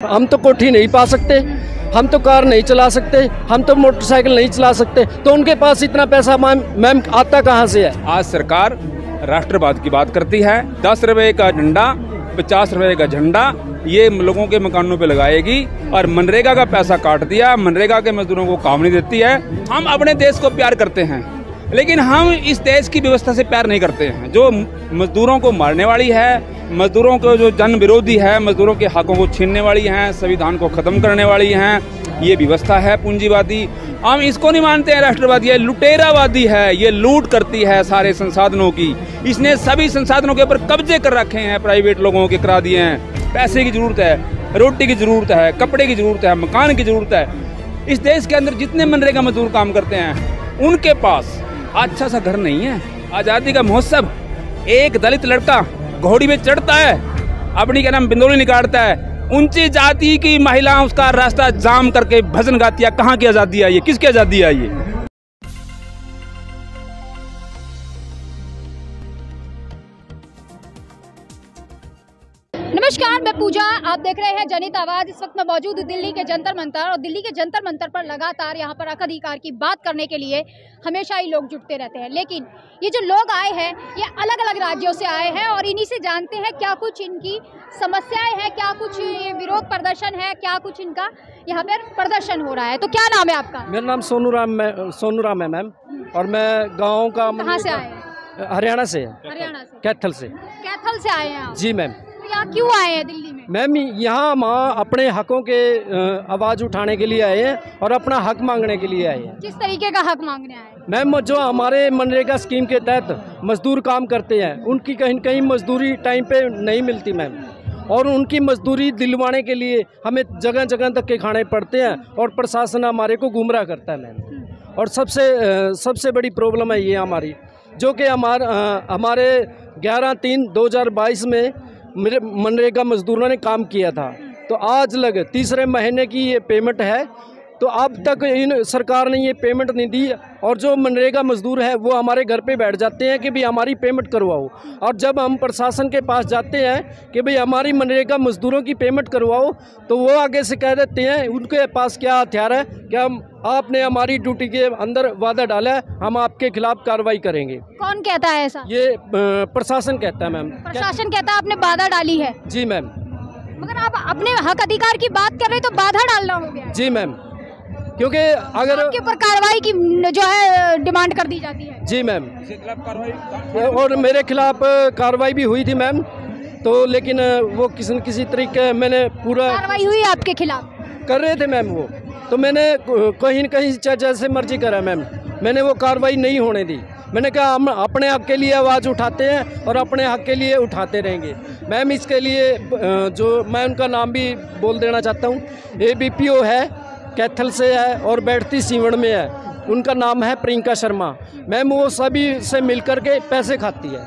हम तो कोठी नहीं पा सकते, हम तो कार नहीं चला सकते, हम तो मोटरसाइकिल नहीं चला सकते तो उनके पास इतना पैसा मैम आता कहाँ से है? आज सरकार राष्ट्रवाद की बात करती है, दस रुपए का झंडा पचास रुपए का झंडा, ये लोगों के मकानों पे लगाएगी और मनरेगा का पैसा काट दिया, मनरेगा के मजदूरों को काम नहीं देती है। हम अपने देश को प्यार करते हैं। लेकिन हम इस देश की व्यवस्था से प्यार नहीं करते हैं। जो मजदूरों को मारने वाली है, मजदूरों को जो जन विरोधी है, मजदूरों के हकों को छीनने वाली हैं, संविधान को ख़त्म करने वाली हैं, ये व्यवस्था है पूंजीवादी। हम इसको नहीं मानते हैं, राष्ट्रवादी है, लुटेरावादी है, ये लूट करती है सारे संसाधनों की। इसने सभी संसाधनों के ऊपर कब्जे कर रखे हैं, प्राइवेट लोगों के करा दिए हैं। पैसे की ज़रूरत है, रोटी की ज़रूरत है, कपड़े की ज़रूरत है, मकान की ज़रूरत है। इस देश के अंदर जितने मनरेगा मजदूर काम करते हैं, उनके पास अच्छा सा घर नहीं है। आज़ादी का महोत्सव, एक दलित लड़का घोड़ी में चढ़ता है, अपनी क्या नाम बिंदोली निकालता है। ऊँची जाति की महिला, उसका रास्ता जाम करके भजन गाती है। कहाँ की आज़ादी आई है? किसकी आज़ादी आई है? नमस्कार मैं पूजा। आप देख रहे हैं जनित आवाज़। इस वक्त मैं मौजूद हूँ दिल्ली के जंतर मंतर और दिल्ली के जंतर मंतर पर लगातार यहाँ पर अधिकार की बात करने के लिए हमेशा ही लोग जुटते रहते हैं। लेकिन ये जो लोग आए हैं ये अलग अलग राज्यों से आए हैं और इन्हीं से जानते हैं क्या कुछ इनकी समस्याएँ हैं क्या कुछ ये विरोध प्रदर्शन है क्या कुछ इनका यहाँ पर प्रदर्शन हो रहा है। तो क्या नाम है आपका? मेरा नाम सोनू राम मैं सोनू राम है मैम। और मैं गाँव का कहाँ से आए हरियाणा से। हरियाणा से। कैथल से। कैथल से आए हैं जी मैम। यहाँ क्यों आए हैं दिल्ली में? मैम यहाँ माँ अपने हकों के आवाज़ उठाने के लिए आए हैं और अपना हक मांगने के लिए आए हैं। किस तरीके का हक मांगने आए मैम जो हमारे मनरेगा स्कीम के तहत मजदूर काम करते हैं उनकी कहीं कहीं मजदूरी टाइम पे नहीं मिलती मैम। और उनकी मजदूरी दिलवाने के लिए हमें जगह जगह तक के खाने पड़ते हैं और प्रशासन हमारे को गुमराह करता है मैम। और सबसे सबसे बड़ी प्रॉब्लम है ये हमारी जो कि हमार हमारे ग्यारह तीन दो हज़ार बाईस में मेरे मनरेगा मजदूरों ने काम किया था। तो आज लग, तीसरे महीने की ये पेमेंट है। तो अब तक इन सरकार ने ये पेमेंट नहीं दी और जो मनरेगा मजदूर है वो हमारे घर पे बैठ जाते हैं कि भाई हमारी पेमेंट करवाओ। और जब हम प्रशासन के पास जाते हैं कि भाई हमारी मनरेगा मजदूरों की पेमेंट करवाओ तो वो आगे से कह देते हैं उनके पास क्या हथियार है कि हम आपने हमारी ड्यूटी के अंदर वादा डाला है हम आपके खिलाफ कार्रवाई करेंगे। कौन कहता है ऐसा? ये प्रशासन कहता है मैम। प्रशासन कहता है आपने बाधा डाली है। जी मैम। मगर आप अपने हक अधिकार की बात कर रहे हैं तो बाधा डालना हो गया। जी मैम। क्योंकि अगर आपके ऊपर कार्रवाई की जो है डिमांड कर दी जाती है। जी मैम। और मेरे खिलाफ कार्रवाई भी हुई थी मैम। तो लेकिन वो किसी न किसी तरीके मैंने पूरा कार्रवाई हुई आपके खिलाफ? कर रहे थे मैम वो। तो मैंने कहीं न कहीं जैसे मर्ज़ी करा मैम। मैंने वो कार्रवाई नहीं होने दी। मैंने कहा हम अपने हक के लिए आवाज़ उठाते हैं और अपने हक के लिए उठाते रहेंगे। मैम इसके लिए जो मैं उनका नाम भी बोल देना चाहता हूँ। ए बी पी ओ है। कैथल से है और बैठती सीवण में है। उनका नाम है प्रियंका शर्मा। मैम वो सभी से मिलकर के पैसे खाती है।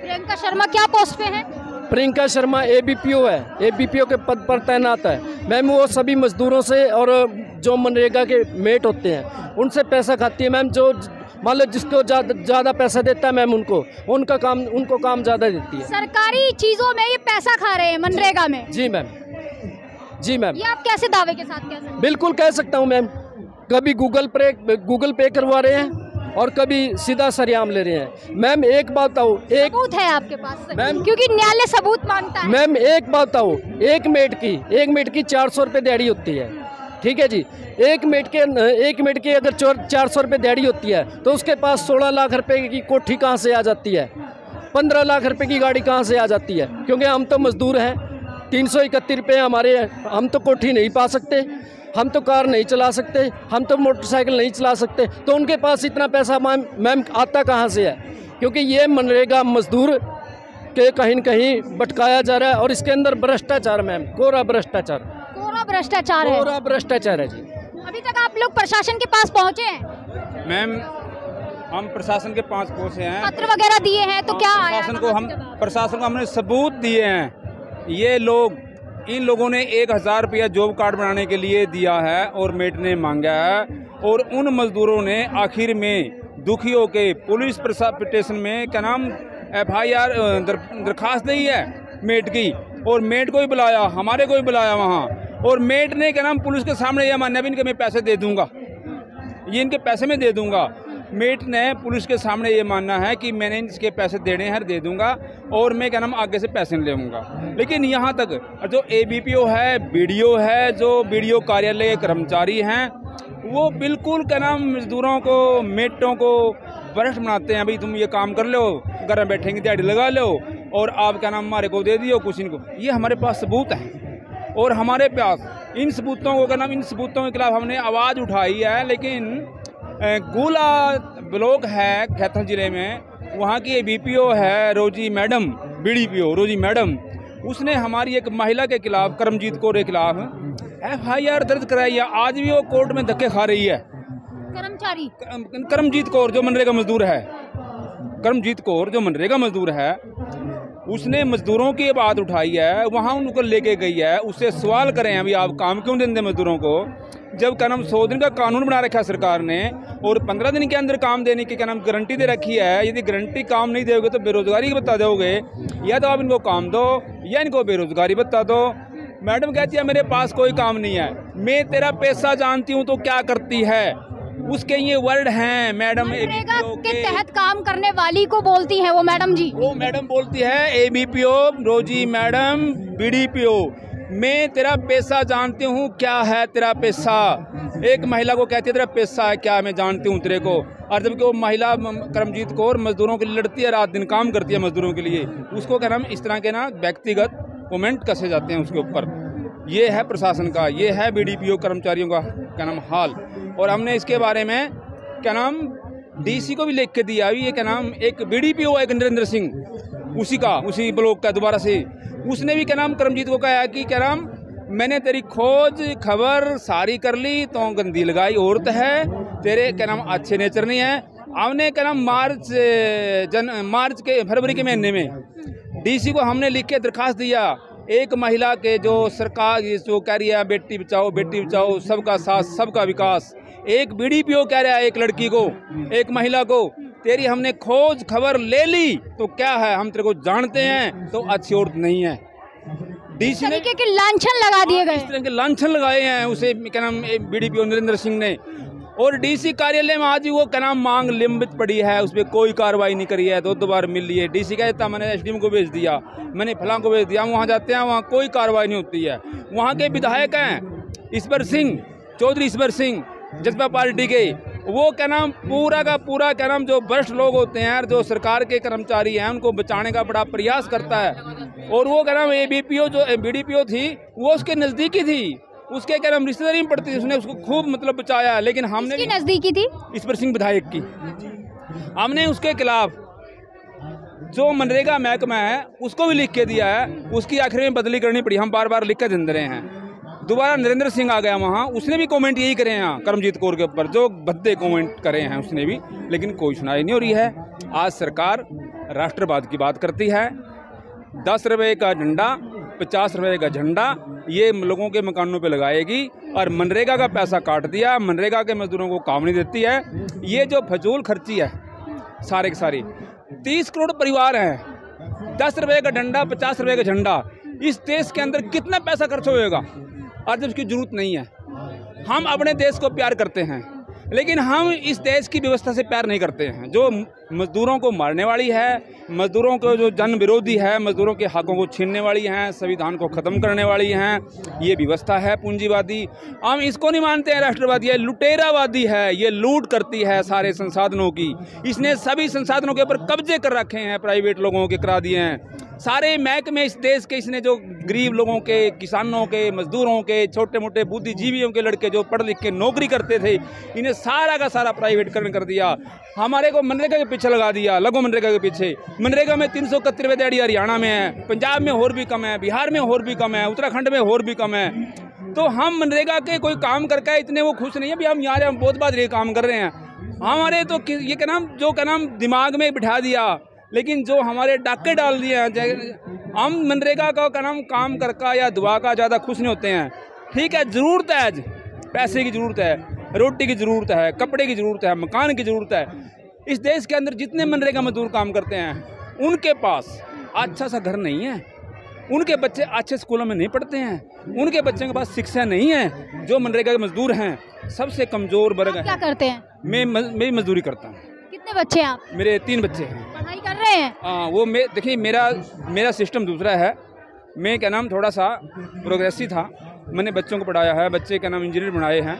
प्रियंका शर्मा क्या पोस्ट पे है? प्रियंका शर्मा एबीपीओ है। एबीपीओ के पद पर तैनात है। मैम वो सभी मजदूरों से और जो मनरेगा के मेट होते हैं उनसे पैसा खाती है। मैम जो मान लो जिसको ज़्यादा पैसा देता है मैम उनको उनका काम उनको काम ज़्यादा देती है। सरकारी चीज़ों में ये पैसा खा रहे हैं मनरेगा में। जी मैम। जी मैम ये आप कैसे दावे के साथ कह सकते हैं? बिल्कुल कह सकता हूँ मैम कभी गूगल पे गूगल पे करवा रहे हैं और कभी सीधा सरेआम ले रहे हैं। मैम एक बात बताओ एक सबूत है आपके पास मैम- क्योंकि न्यायालय सबूत माँगता है। मैम एक बात बताओ एक मिनट की एक मिनट की चार सौ रुपये दिहाड़ी होती है। ठीक है जी? एक मिनट के एक मिनट की अगर चार सौ रुपये दिहाड़ी होती है तो उसके पास सोलह लाख रुपये की कोठी कहाँ से आ जाती है? पंद्रह लाख रुपए की गाड़ी कहाँ से आ जाती है? क्योंकि हम तो मजदूर हैं। तीन सौ इकतीस रुपये हमारे हैं। हम तो कोठी नहीं पा सकते हम तो कार नहीं चला सकते हम तो मोटरसाइकिल नहीं चला सकते। तो उनके पास इतना पैसा मैम मैम आता कहाँ से है? क्योंकि ये मनरेगा मजदूर के कहीं न कहीं भटकाया जा रहा है और इसके अंदर भ्रष्टाचार मैम कोरा भ्रष्टाचार। कोरा भ्रष्टाचार है। कोरा भ्रष्टाचार है जी। अभी तक आप लोग प्रशासन के पास पहुँचे हैं? मैम हम प्रशासन के पास पहुँचे हैं। पत्र वगैरह दिए हैं तो क्या प्रशासन को हम प्रशासन को हमने सबूत दिए हैं। ये लोग, इन लोगों ने एक हज़ार रुपया जॉब कार्ड बनाने के लिए दिया है और मेट ने मांगा है और उन मजदूरों ने आखिर में दुखी होके पुलिस प्रशा- स्टेशन में, क्या नाम एफ़ आई आर दरखास्त दी है मेट की और मेट को भी बुलाया, हमारे को भी बुलाया वहाँ। और मेट ने, क्या नाम, पुलिस के सामने यह मान्या भी इनके मैं पैसे दे दूँगा। ये इनके पैसे में दे दूँगा। मेट ने पुलिस के सामने ये मानना है कि मैंने इसके पैसे देने हैं दे दूँगा और मैं क्या नाम, आगे से पैसे नहीं लूँगा लेकिन यहाँ तक जो ए बी पी ओ है बी है, जो बी कार्यालय के कर्मचारी हैं, वो बिल्कुल क्या नाम, मजदूरों को, मेटों को वरिष्ठ बनाते हैं। भाई, तुम ये काम कर लो, घर में बैठेंगे, दिहाड़ी लगा लो, और आप क्या नाम, हमारे को दे दियो, कुछ इनको ये हमारे पास सबूत है, और हमारे पास इन सबूतों को, क्या नाम, इन सबूतों के खिलाफ हमने आवाज़ उठाई है, लेकिन गोला ब्लॉक है कैथल ज़िले में। वहाँ की बीपीओ है रोजी मैडम बीडीपीओ रोजी मैडम। उसने हमारी एक महिला के खिलाफ करमजीत कौर के खिलाफ एफ़ आई आर दर्ज कराई है। आज भी वो कोर्ट में धक्के खा रही है। कर्मचारी? करमजीत कौर जो मनरेगा मजदूर है। करमजीत कौर जो मनरेगा मजदूर है। उसने मजदूरों की बात उठाई है। वहाँ उनको लेके गई है। उससे सवाल करें अभी आप काम क्यों देते मजदूरों को? जब क्या नाम सौ दिन का कानून बना रखा है सरकार ने और पंद्रह दिन के अंदर काम देने की क्या नाम गारंटी दे रखी है यदि गारंटी काम नहीं दोगे तो बेरोजगारी बता दोगे या तो आप इनको काम दो या इनको बेरोजगारी बता दो। मैडम कहती है मेरे पास कोई काम नहीं है मैं तेरा पैसा जानती हूँ तो क्या करती है? उसके ये वर्ड हैं मैडम के तहत काम करने वाली को बोलती है वो मैडम जी। वो मैडम बोलती है एबीपीओ रोजी मैडम बीडीपीओ मैं तेरा पैसा जानती हूँ, क्या है तेरा पैसा? एक महिला को कहती है, तेरा पैसा है, क्या मैं जानती हूँ तेरे को। और जबकि वो महिला करमजीत कौर, मजदूरों के लिए लड़ती है, रात दिन काम करती है मजदूरों के लिए। उसको क्या नाम, इस तरह के ना व्यक्तिगत कमेंट कसे जाते हैं उसके ऊपर। ये है प्रशासन का, ये है बीडीपीओ कर्मचारियों का, क्या नाम, हाल। और हमने इसके बारे में, क्या नाम डीसी को भी लिख के दिया अभी ये क्या नाम, एक बीडीपीओ एक नरेंद्र सिंह। उसी का, उसी ब्लॉक का, दोबारा से उसने भी क्या नाम करमजीत को कहा कि क्या नाम, मैंने तेरी खोज, खबर सारी कर ली तो गंदी लगाई, औरत है, तेरे क्या नाम अच्छे नेचर नहीं है। हमने क्या नाम मार्च, जन, मार्च के, फरवरी के महीने में डीसी को हमने लिख के दरखास्त दिया, एक महिला के जो सरकार, जो कह रही है, बेटी बचाओ बेटी बचाओ, सबका साथ, सबका विकास, एक बीडीपीओ कह रहा है एक लड़की को, एक महिला को तेरी हमने खोज खबर ले ली तो क्या है? हम तेरे को जानते हैं तो अच्छी औरत नहीं है। डीसी ने के लांछन लगा दिए गए। इस तरह के लांछन लगाए हैं उसे क्या नाम बीडीपीओ नरेंद्र सिंह ने। और डीसी कार्यालय में आज वो क्या नाम मांग लंबित पड़ी है उस पर कोई कार्रवाई नहीं करी है दो दो बार मिल ली है। डीसी कहता मैंने एसडीएम को भेज दिया मैंने फलां को भेज दिया वहाँ जाते हैं वहाँ कोई कार्रवाई नहीं होती है। वहाँ के विधायक हैं ईश्वर सिंह चौधरी ईश्वर सिंह जसपा पार्टी के वो क्या नाम पूरा का पूरा क्या नाम जो वरिष्ठ लोग होते हैं जो सरकार के कर्मचारी हैं उनको बचाने का बड़ा प्रयास करता है। और वो क्या नाम ए बी पी ओ जो बी डी पी ओ थी वो उसके नज़दीकी थी। उसके क्या नाम रिश्तेदारी में पड़ती थी उसने उसको खूब मतलब बचाया लेकिन हमने नज़दीकी थी? ईश्वर सिंह विधायक की। हमने उसके खिलाफ जो मनरेगा महकमा है उसको भी लिख के दिया है उसकी आखिर में बदली करनी पड़ी। हम बार बार लिख कर दे रहे हैं। दोबारा नरेंद्र सिंह आ गया वहाँ, उसने भी कमेंट यही करे हैं करमजीत कौर के ऊपर, जो भद्दे कमेंट करे हैं उसने भी, लेकिन कोई सुनाई नहीं हो रही है, आज सरकार राष्ट्रवाद की बात करती है, दस रुपये का डंडा पचास रुपये का झंडा, ये लोगों के मकानों पे लगाएगी, और मनरेगा का पैसा काट दिया, मनरेगा के मजदूरों को काम नहीं देती है, ये जो फजूल खर्ची है, सारे के सारे, तीस करोड़ परिवार हैं, दस रुपये का डंडा पचास रुपये का झंडा, इस देश के अंदर कितना पैसा खर्च होएगा? और जब उसकी ज़रूरत नहीं है। हम अपने देश को प्यार करते हैं, लेकिन हम इस देश की व्यवस्था से प्यार नहीं करते हैं। जो मजदूरों को मारने वाली है, मजदूरों को जो जन विरोधी है, मजदूरों के हकों को छीनने वाली हैं, संविधान को ख़त्म करने वाली हैं, ये व्यवस्था है पूंजीवादी। हम इसको नहीं मानते हैं, राष्ट्रवादी है, लुटेरावादी है, ये लूट करती है सारे संसाधनों की। इसने सभी संसाधनों के ऊपर कब्जे कर रखे हैं, प्राइवेट लोगों के, करा दिए हैं। सारे महकमे इस देश के, इसने जो गरीब लोगों के, किसानों के, मजदूरों के छोटे मोटे बुद्धिजीवियों के लड़के जो पढ़ लिख के नौकरी करते थे, इन्हें सारा का सारा प्राइवेटकरण कर दिया। हमारे को मनरेगा के पीछे लगा दिया लगो मनरेगा के पीछे। मनरेगा में तीन सौ इकहत्तर दिहाड़ी हरियाणा में है, पंजाब में और भी कम है, बिहार में और भी कम है, उत्तराखंड में और भी कम है। तो हम मनरेगा के कोई काम करके इतने वो खुश नहीं है भी हम यहाँ हम बहुत बात ये काम कर रहे हैं। हमारे तो ये क्या नाम, जो क्या नाम, दिमाग में बिठा दिया। लेकिन जो हमारे डाके डाल दिए हैं हम मनरेगा का का नाम काम करका या दुआ का ज़्यादा खुश नहीं होते हैं। ठीक है ज़रूरत है आज। पैसे की ज़रूरत है रोटी की ज़रूरत है कपड़े की ज़रूरत है मकान की ज़रूरत है। इस देश के अंदर जितने मनरेगा मजदूर काम करते हैं उनके पास अच्छा सा घर नहीं है। उनके बच्चे अच्छे स्कूलों में नहीं पढ़ते हैं। उनके बच्चों के पास शिक्षा नहीं है जो मनरेगा के मजदूर हैं सबसे कमज़ोर वर्ग क्या करते हैं? मैं मज- मैं मजदूरी करता हूँ। कितने बच्चे हैं आप? मेरे तीन बच्चे हैं। पढ़ाई कर रहे हैं? हाँ वो मैं देखिए मेरा मेरा सिस्टम दूसरा है। मैं क्या नाम थोड़ा सा प्रोग्रेसिव था। मैंने बच्चों को पढ़ाया है बच्चे क्या नाम इंजीनियर बनाए हैं।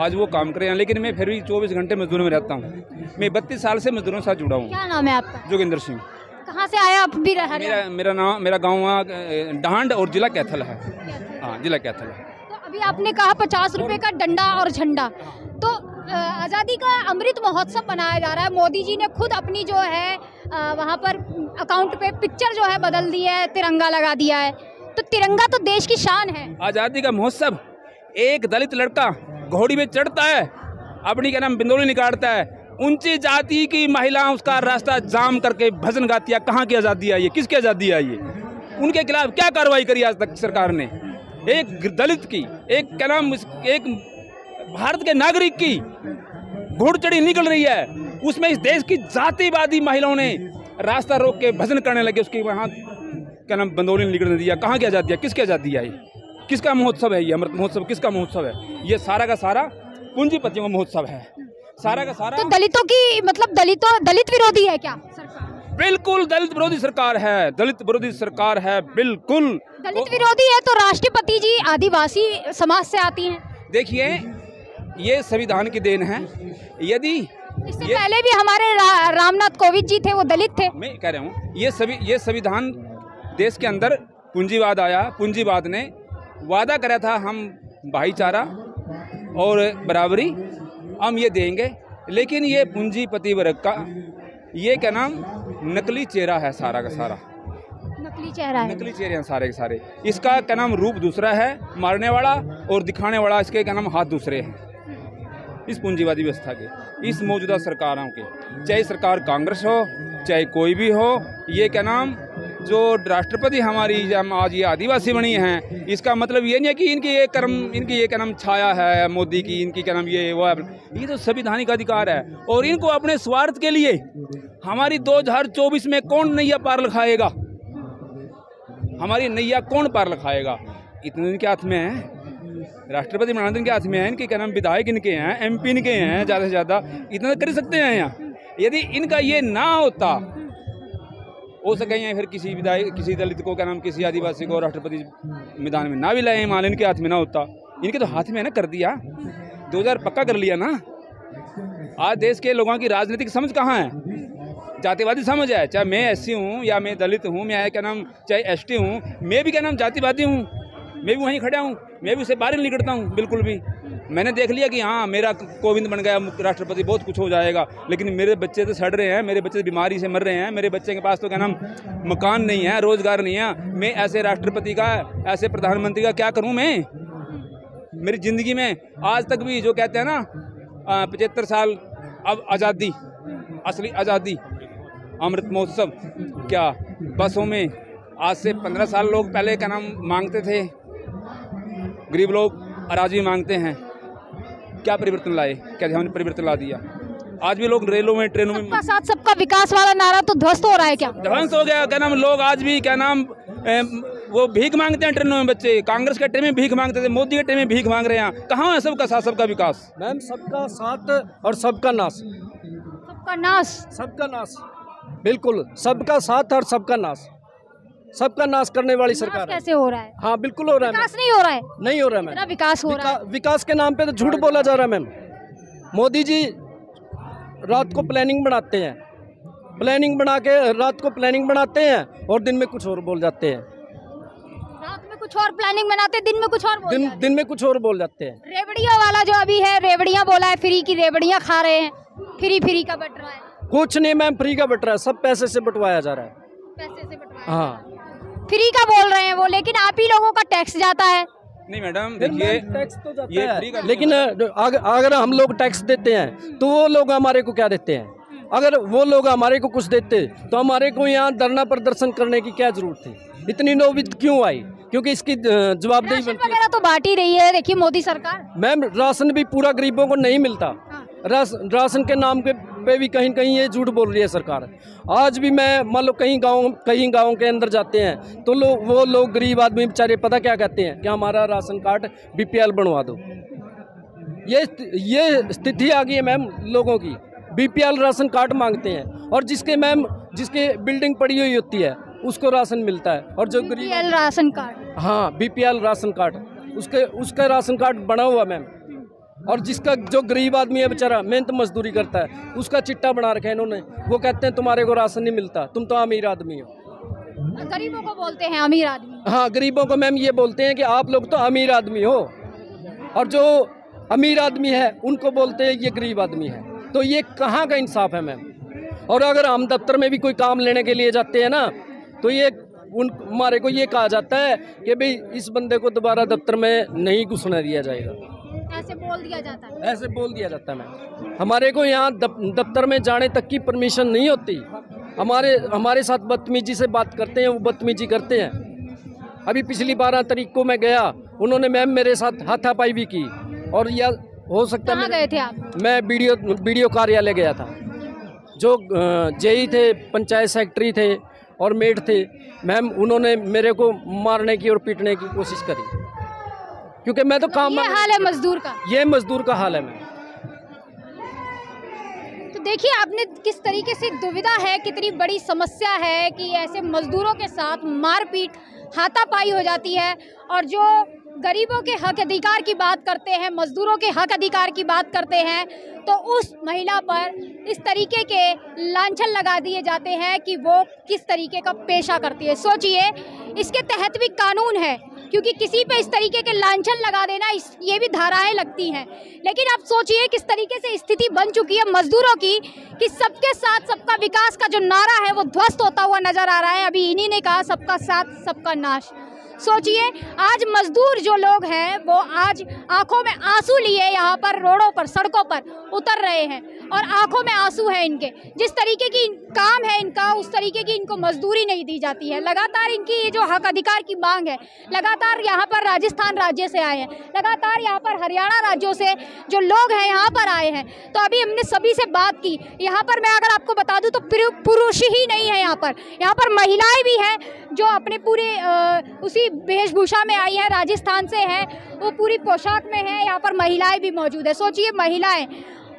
आज वो काम कर रहे हैं लेकिन मैं फिर भी चौबीस घंटे मजदूरों में रहता हूँ। मैं बत्तीस साल से मजदूरों के साथ जुड़ा हूँ। क्या नाम है आपका? जोगिंदर सिंह। कहाँ से आया आप भी हरियाणा मेरा मेरा नाम मेरा गाँव वहाँ डांड और जिला कैथल है। हाँ जिला कैथल है। तो अभी आपने कहा पचास रुपए का डंडा और झंडा। तो अ, आज़ादी का अमृत महोत्सव मनाया जा रहा है। मोदी जी ने खुद अपनी जो है वहाँ पर अकाउंट पे पिक्चर जो है बदल दी है, तिरंगा लगा दिया है। तो तिरंगा तो देश की शान है। आज़ादी का महोत्सव, एक दलित लड़का घोड़ी में चढ़ता है, अपनी क्या नाम, बिंदोली निकालता है। ऊँची जाति की महिला उसका रास्ता जाम करके भजन गाती है। कहाँ की आज़ादी आई है? किसकी आज़ादी आई है? उनके खिलाफ क्या कार्रवाई करी आज तक सरकार ने? एक दलित की, एक क्या नाम एक भारत के नागरिक की घोड़ चढ़ी निकल रही है। उसमें इस देश की जातिवादी महिलाओं ने रास्ता रोक के भजन करने लगे। उसके वहाँ क्या नाम बंदोली निकलने दिया। कहाँ की आज़ादी है? किसकी आज़ादी आई किसका महोत्सव है ये? अमृत महोत्सव किसका महोत्सव है? ये सारा का सारा पूंजीपतियों का महोत्सव है। सारा का सारा तो दलितों की मतलब दलितों दलित विरोधी है क्या? सरकार बिल्कुल दलित विरोधी सरकार है। दलित विरोधी सरकार है बिल्कुल। दलित विरोधी है तो राष्ट्रपति जी आदिवासी समाज से आती हैं। देखिए ये संविधान की देन है। यदि इससे पहले भी हमारे रा, रामनाथ कोविंद जी थे वो दलित थे। मैं कह रहा हूँ ये सभी ये संविधान देश के अंदर पूंजीवाद आया पूंजीवाद ने वादा करा था हम भाईचारा और बराबरी हम ये देंगे लेकिन ये पूंजीपति वर्ग का ये क्या नाम नकली चेहरा है सारा का सारा। नकली चेहरा है। नकली चेहरे हैं सारे के सारे। इसका क्या नाम रूप दूसरा है मारने वाला और दिखाने वाला इसके क्या नाम हाथ दूसरे हैं। इस पूंजीवादी व्यवस्था के, इस मौजूदा सरकारों के। चाहे सरकार कांग्रेस हो, चाहे कोई भी हो, ये क्या नाम, जो राष्ट्रपति हमारी जब आज ये आदिवासी बनी हैं, इसका मतलब ये नहीं है कि इनकी ये कर्म, इनकी ये क्या नाम छाया है मोदी की, इनकी क्या नाम ये, वो ये तो संविधानिक अधिकार है। और इनको अपने स्वार्थ के लिए हमारी 2024 में कौन नैया पार लिखाएगा? हमारी नैया कौन पार लिखाएगा? इतने इनके हाथ में है। राष्ट्रपति बनाने दिन के हाथ में है, इनके क्या नाम, विधायक इनके हैं एम पी इनके हैं, ज़्यादा से ज़्यादा, इतना तो कर सकते हैं यहाँ। यदि इनका ये ना होता, हो सके या फिर किसी विधायक, किसी दलित को, क्या नाम, किसी आदिवासी को, राष्ट्रपति मैदान में ना भी लाए, मान इनके हाथ में ना होता। इनके तो हाथ में ना, कर दिया। दो हज़ार पक्का कर लिया ना। आज देश के लोगों की राजनीतिक समझ कहाँ है? जातिवादी समझ है। चाहे मैं एस हूँ, या मैं दलित हूँ, मैं क्या नाम, चाहे एस हूँ, मैं भी क्या नाम, जातिवादी हूँ। मैं भी वहीं खड़ा हूँ। मैं भी उसे बाहर नहीं निकलता हूँ, बिल्कुल भी। मैंने देख लिया कि हाँ मेरा कोविंद बन गया, राष्ट्रपति, बहुत कुछ हो जाएगा। लेकिन मेरे बच्चे तो सड़ रहे हैं, मेरे बच्चे बीमारी से मर रहे हैं, मेरे बच्चे के पास तो क्या नाम, मकान नहीं है, रोज़गार नहीं है। मैं ऐसे राष्ट्रपति का, ऐसे प्रधानमंत्री का क्या करूँ मैं? मेरी ज़िंदगी में आज तक भी जो कहते हैं ना पचहत्तर साल अब आज़ादी, असली आज़ादी, अमृत महोत्सव, क्या? बसों में आज से पंद्रह साल लोग पहले क्या नाम मांगते थे? गरीब लोग भी मांगते हैं। क्या परिवर्तन लाए? क्या हमने परिवर्तन ला दिया? आज भी लोग रेलों में ट्रेनों में सबका साथ सबका विकास वाला नारा तो ध्वस्त हो रहा है क्या? ध्वंस हो गया। क्या नाम लोग आज भी क्या नाम ए, वो भीख मांगते हैं ट्रेनों में बच्चे। कांग्रेस के टाइम में भीख मांगते थे मोदी के टाइम में भीख मांग रहे हैं। कहाँ है सबका साथ सबका विकास? मैम सबका साथ और सबका नाश। सबका नाश। सबका नाश। बिल्कुल सबका साथ और सबका नाश। सबका नाश करने वाली सरकार कैसे हो रहा है? हाँ बिल्कुल हो रहा है विकास नहीं हो रहा है? नहीं हो रहा है मैम। विकास हो रहा है। विकास के नाम पे तो झूठ बोला जा रहा है मैम। मोदी जी रात को प्लानिंग बनाते हैं। प्लानिंग बना के रात को प्लानिंग बनाते हैं और दिन में कुछ और बोल जाते हैं। रात में कुछ और प्लानिंग बनाते दिन में कुछ और बोल दिन दिन में कुछ और बोल जाते हैं। रेवड़िया वाला जो अभी है रेवड़ियाँ बोला है फ्री की रेवड़ियाँ खा रहे हैं। फ्री फ्री का बट रहा है। कुछ नहीं मैम फ्री का बट रहा है। सब पैसे से बटवाया जा रहा है। पैसे से बट रहा है। हाँ। फ्री का बोल रहे हैं वो लेकिन आप ही लोगों का टैक्स जाता है। नहीं मैडम देखिए टैक्स तो जाता ये है। लेकिन अगर हम लोग टैक्स देते हैं तो वो लोग हमारे को क्या देते हैं? अगर वो लोग हमारे को कुछ देते तो हमारे को यहाँ धरना प्रदर्शन करने की क्या ज़रूरत थी? इतनी नौबत क्यों आई? क्योंकि इसकी जवाबदेही वगैरह तो बांट ही रही है देखिए मोदी सरकार। मैम राशन भी पूरा गरीबों को नहीं मिलता। हाँ। राशन के नाम पे पे भी कहीं कहीं ये झूठ बोल रही है सरकार। आज भी मैं मान लो कहीं गाँव कहीं गाँव के अंदर जाते हैं तो लोग वो लोग गरीब आदमी बेचारे पता क्या कहते हैं? कि हमारा राशन कार्ड बीपीएल बनवा दो? ये ये स्थिति आ गई है मैम लोगों की। बीपीएल राशन कार्ड मांगते हैं और जिसके मैम जिसके बिल्डिंग पड़ी हुई होती है उसको राशन मिलता है। और जो गरीब राशन कार्ड। हाँ बीपीएल राशन कार्ड उसके उसका राशन कार्ड बना हुआ मैम। और जिसका जो गरीब आदमी है बेचारा मेहनत मजदूरी करता है उसका चिट्टा बना रखा है इन्होंने। वो कहते हैं तुम्हारे को राशन नहीं मिलता तुम तो अमीर आदमी हो। गरीबों को बोलते हैं अमीर आदमी। हाँ गरीबों को मैम ये बोलते हैं कि आप लोग तो अमीर आदमी हो। और जो अमीर आदमी है उनको बोलते हैं ये गरीब आदमी है। तो ये कहाँ का इंसाफ है मैम? और अगर हम दफ्तर में भी कोई काम लेने के लिए जाते हैं ना तो ये उन हमारे को ये कहा जाता है कि भाई इस बंदे को दोबारा दफ्तर में नहीं घुसने दिया जाएगा। ऐसे बोल दिया जाता है। ऐसे बोल दिया जाता है मैम। हमारे को यहाँ दप, दफ्तर में जाने तक की परमिशन नहीं होती। हमारे हमारे साथ बदतमीजी से बात करते हैं वो बदतमीजी करते हैं। अभी पिछली बारह तारीख को मैं गया उन्होंने मैम मेरे साथ हाथापाई भी की। और यह हो सकता है गए थे आप? मैं वीडियो वीडियो कार्यालय गया था। जो जेई थे पंचायत सेक्रेटरी थे और मेट थे मैम उन्होंने मेरे को मारने की और पीटने की कोशिश करी। क्योंकि मैं तो काम ये हाल है मजदूर का। ये मजदूर का हाल है मैम तो देखिए आपने किस तरीके से दुविधा है कितनी बड़ी समस्या है कि ऐसे मजदूरों के साथ मारपीट हाथापाई हो जाती है और जो गरीबों के हक अधिकार की बात करते हैं मजदूरों के हक अधिकार की बात करते हैं तो उस महिला पर इस तरीके के लांछन लगा दिए जाते हैं कि वो किस तरीके का पेशा करती है। सोचिए इसके तहत भी कानून है। क्योंकि किसी पे इस तरीके के लांछन लगा देना इस, ये भी धाराएँ लगती हैं। लेकिन आप सोचिए किस तरीके से स्थिति बन चुकी है मजदूरों की, कि सबके साथ सबका विकास का जो नारा है वो ध्वस्त होता हुआ नज़र आ रहा है। अभी इन्हीं ने कहा, सबका साथ, सबका नाश। सोचिए, आज मजदूर जो लोग हैं, वो आज आँखों में आँसू लिए यहाँ पर, रोडों पर, सड़कों पर उतर रहे हैं और आँखों में आँसू है इनके। जिस तरीके की काम है इनका, उस तरीके की इनको मजदूरी नहीं दी जाती है। लगातार इनकी ये जो हक अधिकार की मांग है, लगातार यहाँ पर राजस्थान राज्य से आए हैं, लगातार यहाँ पर हरियाणा राज्यों से जो लोग हैं यहाँ पर आए हैं। तो अभी हमने सभी से बात की, यहाँ पर मैं अगर आपको बता दूँ तो पुरुष ही नहीं है यहाँ पर। यहाँ पर महिलाएँ भी हैं जो अपने पूरे उसी वेशभूषा में आई है, राजस्थान से हैं, वो पूरी पोशाक में है, यहाँ पर महिलाएँ भी मौजूद है। सोचिए महिलाएँ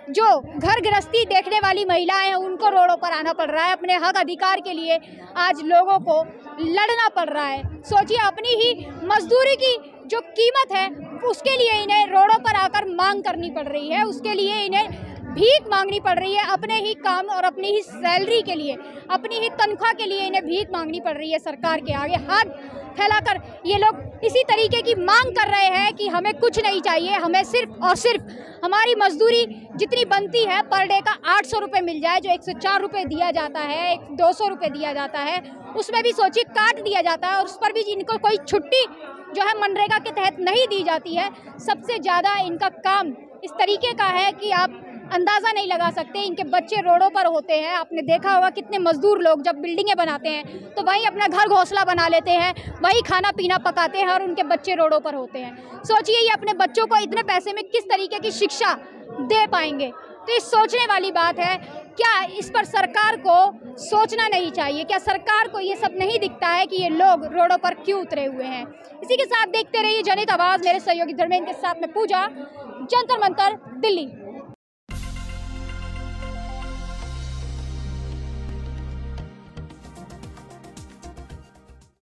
जो घर गृहस्थी देखने वाली महिलाएँ हैं, उनको रोडों पर आना पड़ रहा है। अपने हक अधिकार के लिए आज लोगों को लड़ना पड़ रहा है। सोचिए, अपनी ही मजदूरी की जो कीमत है, उसके लिए इन्हें रोडों पर आकर मांग करनी पड़ रही है। उसके लिए इन्हें भीख मांगनी पड़ रही है अपने ही काम और अपनी ही सैलरी के लिए। अपनी ही तनख्वाह के लिए इन्हें भीख मांगनी पड़ रही है सरकार के आगे। हाथ फैलाकर ये लोग इसी तरीके की मांग कर रहे हैं कि हमें कुछ नहीं चाहिए, हमें सिर्फ़ और सिर्फ़ हमारी मजदूरी जितनी बनती है पर डे का आठ सौ रुपये मिल जाए, जो एक सौ चार रुपये दिया जाता है, एक दो सौ रुपये दिया जाता है, उसमें भी सोचिए काट दिया जाता है और उस पर भी इनको कोई छुट्टी जो है मनरेगा के तहत नहीं दी जाती है, सबसे ज़्यादा इनका काम इस तरीके का है कि आप अंदाज़ा नहीं लगा सकते इनके बच्चे रोडों पर होते हैं। आपने देखा होगा कितने मजदूर लोग जब बिल्डिंगें बनाते हैं तो वहीं अपना घर घोंसला बना लेते हैं, वहीं खाना पीना पकाते हैं और उनके बच्चे रोडों पर होते हैं। सोचिए ये अपने बच्चों को इतने पैसे में किस तरीके की शिक्षा दे पाएँगे? तो ये सोचने वाली बात है, क्या इस पर सरकार को सोचना नहीं चाहिए? क्या सरकार को ये सब नहीं दिखता है कि ये लोग रोडों पर क्यों उतरे हुए हैं? इसी के साथ देखते रहिए, जनित आवाज़ मेरे सहयोगी धर्मेंद्र के साथ में पूजा, जंतर मंतर, दिल्ली।